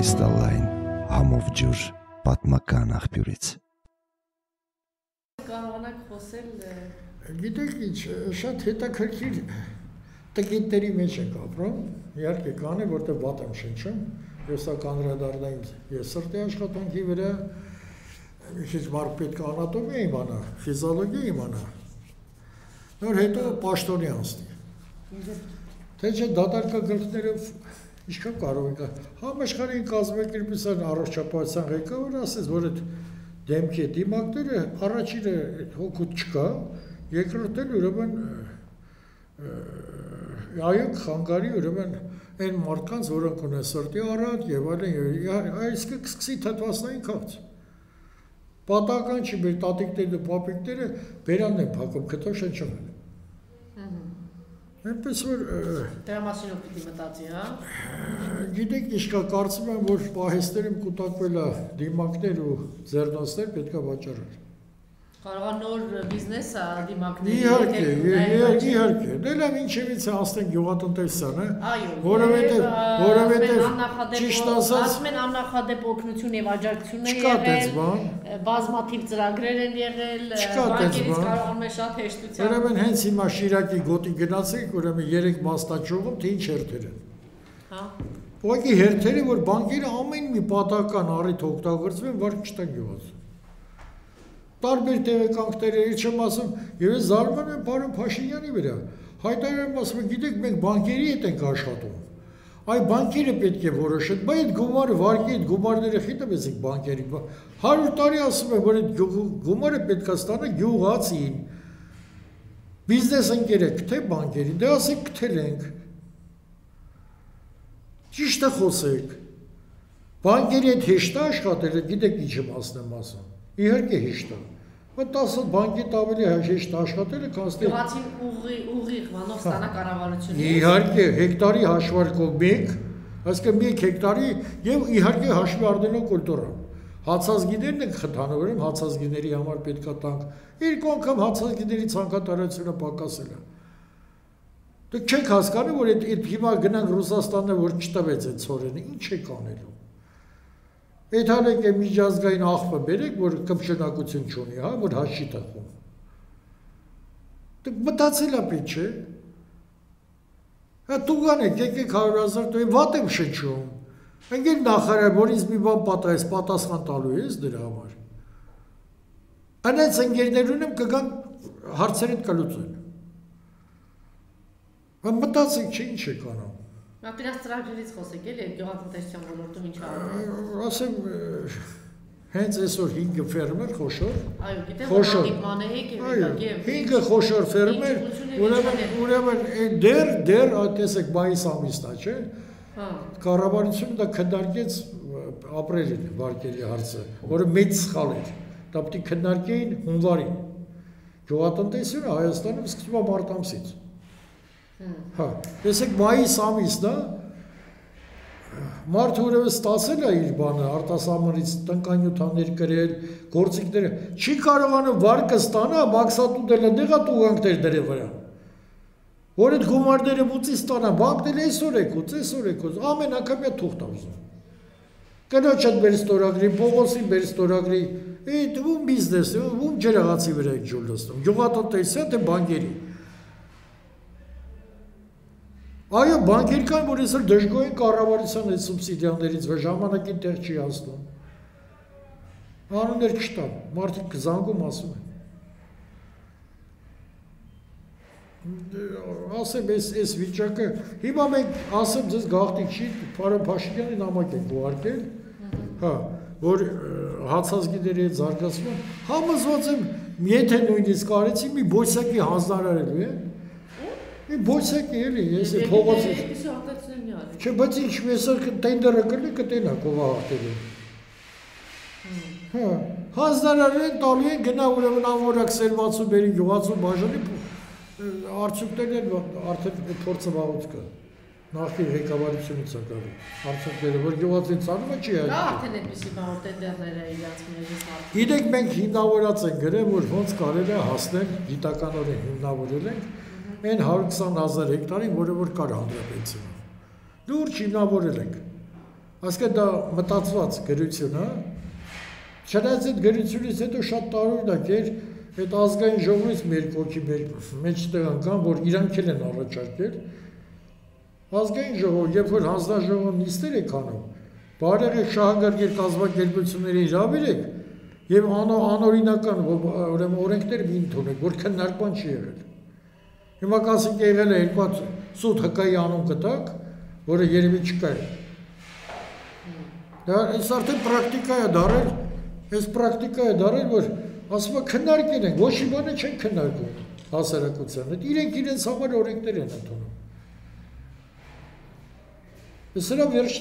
կրիստալային համով ջուր պատմական աղբյուրից կարողանաք խոսել գիտեք ինչ շատ հետաքրքիր տգիտների մեջ եք ապրում իհարկե կան է որտեղ վատ եմ շնչում ես սա կանրադառնային ես սրտի աշխատանքի վրա մի քիչ մարդ պետք է անատոմիա իմանա ֆիզիոլոգիա իմանա նոր հետո պաշտոնի անցնի թե չէ դատարկա գլխներով ինչքան կարող եք համաշխարհային կազմակերպության առողջապահության ղեկավարը ասես, որ այդ դեմքի դիմակները առաջինը հոգուտ չկա, երկրորդը ուրեմն այո խանգարի ուրեմն այն մարդկանց, որոնք ունեն սրտի առատ եւ այլն, այսինքն կսկսի թթվասնային քաղց։ Պատական չի մեր տատիկներն ու պապիկները բերանն են փակում, քթո շնչում։ Այնպես որ դրա մասին ով պիտի մտածի, հա։ Գիտեք, կա, կարծում եմ, որ պահեստերում կուտակվել է դիմակներ ու ձեռնոցներ պետքա վաճառել։ Կարող է նոր բիզնեսը դիմակների Իհարկե, իհարկե, իհարկե։ Դելա ինչևից է ասեն գյուղատնտեսյանը, որովհետև որովհետև ճիշտ ասած, ասում են աննախադեպ օգնություն եւ աջակցություն է եղել, բազմաթիվ ծրագրեր են եղել, բանկերից կարող է շատ հեշտությամբ։ Ուրեմն հենց հիմա Շիրակի գոտի գնացեք, ուրեմն երեք մասնաճյուղում թե ինչ հերթեր են։ Հա։ Ուղղակի հերթերը, որ բանկերը ամեն մի պատական առիթ օգտագործվում, վարկ չտան գյուղացին։ Տարբեր տեղեկանքները, ինչ եմ ասում, եւ ես զարմանում եմ պարոն Փաշինյանի վրա։ Հայտարարում ասում, գիտեք, մենք բանկերի հետ ենք աշխատում։ Այ բանկերը պետք է որոշեն, բայց այդ գումարը վարկի այդ գումարները խի տվեցիք բանկերի։ 100 տարի ասում եմ, որ այդ գումարը պետք է ստանա գյուղացին։ Բիզնես ընկերեք, թե բանկերի, դե ասեք գտել ենք։ Ճիշտ է խոսեք։ Բանկերի հետ հեշտ է աշխատել, գիտեք ինչ եմ ասում ասում։ Իհարկե հեշտ է։ Բայց 10 բանկի ավելի հեշտ աշխատելը, քան ստե Գյուղացին ուղի ուղիղ բանով ստանա կառավարությունը։ Իհարկե, հեկտարի հաշվարկով 1, այսինքն 1 հեկտարի եւ իհարկե հաշվի առնելով կուլտուրան։ Հացազգիներն են ուրեմն հացազգիների համար պետքա տանք։ Երկու անգամ հացազգիների ցանկատարությունը պակասել է։ Դուք չեք հասկանում, որ այդ այդ հիմա գնանք Ռուսաստանը, որ չտվեց այդ ծորենը, ինչ եք անելու։ Հալեք է միջազգային աղբը բերեք, որ կպշնակություն չունի, հա, որ հաշի տխում։ Դուք մտածել ա պետք չէ։ Հա տուգան եք, եկեք 100.000 տոյ վատ եմ շնչում։ Ընկեր նախարար, որ ինձ մի բան պատահես, պատասխան տալու ես դրա համար։ Անց ընկերներուն եմ կգան հարցերդ կլուծեն։ Հա մտածեք, չէ ինչ եք անում։ Դրանց ծրագրերից խոսեք էլի, գյուղատնտեսության ոլորտում ինչ արվում։ Ասեմ հենց այսօր 5 ֆերմեր խոշոր Այո, գիտեմ, որ մանեհեկ եւ եւ 5 խոշոր ֆերմեր, ուրեմն ուրեմն այդ դեր դեր տեսեք մայիս ամիսն է, չէ՞։ հա Կառավարությունը դա քննարկեց ապրիլին վարկելի հարցը, որը մեծ սխալ էր։ Դա պետք է քննարկեին հունվարին։ Գյուղատնտեսությունը Հայաստանում սկսվում է մարտ ամսից։ Հա, տեսեք մայիս ամիսն է, մարդը ուրեմն ստացել է իր բանը արտասահմանից տնկանյութաներ գրել, գործիքները, չի կարողանում վարկը ստանա, մաքսատուտելը դեղա տուգանքներ դրել վրա։ Որ այդ գումարները մուծի ստանա, բանկն էլ այսօր է կուց, այսօր է կուց, ամեն անգամ է թուղթ ուզում։ Կնոջդ մեր ստորագրի, Պողոսի մեր ստորագրի, այդ ում բիզնես, ում ջրաղացի վրա եք ջուր լստում, գյուղատնտեսության թե բանկերի։ Այո, բանկեր կան, որ այսօր դժգոհ են կառավարության այդ սուբսիդիաներից, ժամանակին տեղ չի հասնում։ Անուններ չտան, մարդիկ զանգում ասում են։ Դե, ասեմ, այս այս վիճակը հիմա մենք ասեմ ձեզ գաղտնիք չի, Փարոն Փաշինյանի նամակ ենք ուղարկել, հա, որ հացազգիների հետ զարգացումը համոզված եմ, եթե նույնիսկ կարեցի մի բոյսակի հանձնարարելու է, մի բոյսակի էլի, ես է փողոցի Այսպես հատացնեմ մի արի։ Չէ, բայց ինչ մեսար տենդերը կլի կտենա կովահատելու։ Հա, հանձնարարեն տալու են գնա ուրեմն ամորակ սերվածու բերի գյուղացու բաժանի արդյունքներն են արդեն փորձը վաղուց Նախի ղեկավարությունից է գալու։ Արդյունքները, որ գյուղացին ցանում է չի Կա հայտնի։ արդեն այդպեսի բան, տենդերները իրաց միևնույն մարդ։ Գիտեք, մենք հիմնավորած ենք գրել, որ ոնց կարելի է հասնել գիտականորեն հիմնավորել ենք այն 120.000 հեկտարին, որը որ կար հանրապետությունում։ Լուրջ հիմնավորել ենք։ Այսինքն դա մտածված գրություն է։ Չնայած այդ գրությունից հետո շատ տարօրինակ էր այդ ազգային ժողովից մեր կողքի մեջտեղ անգամ, որ իրանք էլ են առաջարկել, ազգային ժողով, երբ որ հանձնաժողովը նիստեր է կանում, բարեղի շահագրգիռ կազմակերպությունների հրավիրեք եւ անօրինական ուրեմն օրենքներ մի ընդունեք, որ քննարկման չի եղել։ Հիմա կասենք եղել է երկու սուտ հկայի անուն կտակ, որը երևի չկա։ Դա այս արդեն պրակտիկա է դարել, այս պրակտիկա է դարել, որ ասում է քննարկել են, ոչ մի բանը չեն քննարկում հասարակության հետ։ Իրենք իրենց համար օրենքներ են ընդունում։ Սրա վերջը